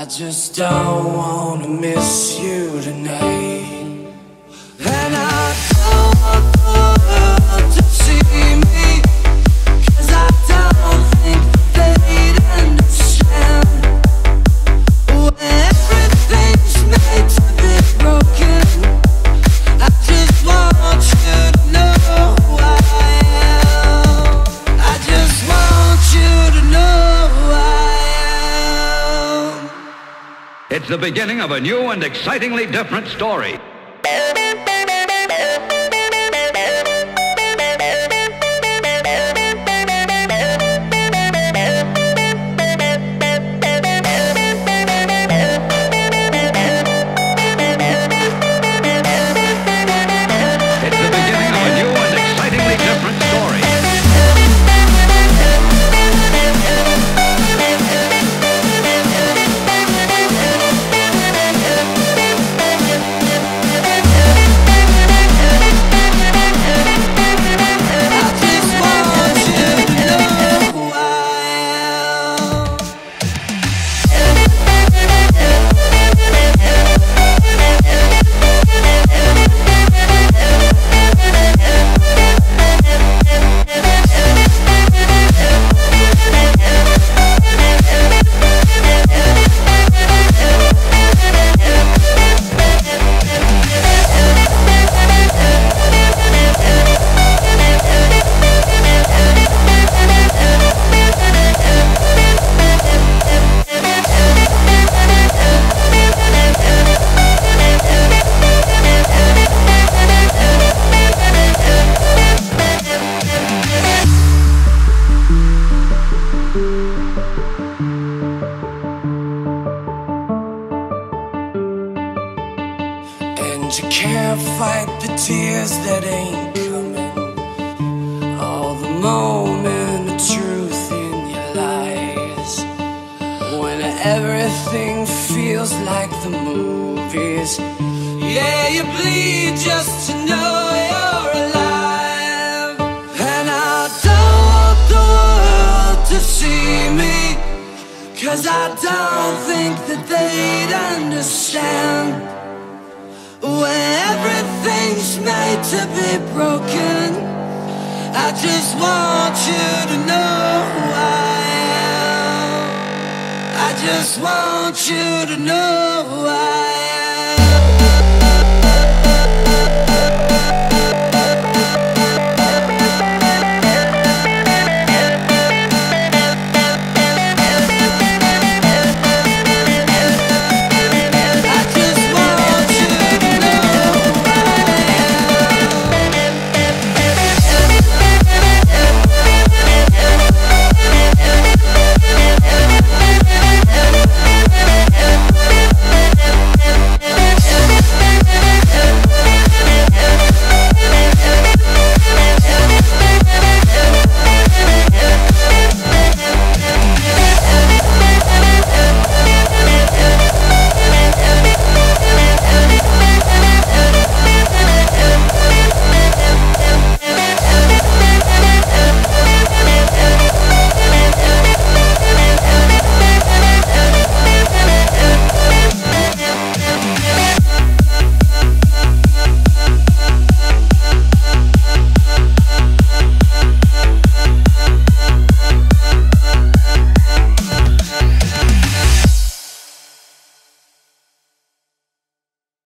I just don't wanna miss you tonight. It's the beginning of a new and excitingly different story. And you can't fight the tears that ain't coming. All the moment of truth in your lies. When everything feels like the movies. Yeah, you bleed just to know you're alive. And I don't want the world to see me. Cause I don't think that they'd understand. When everything's made to be broken, I just want you to know who I am. I just want you to know who I am.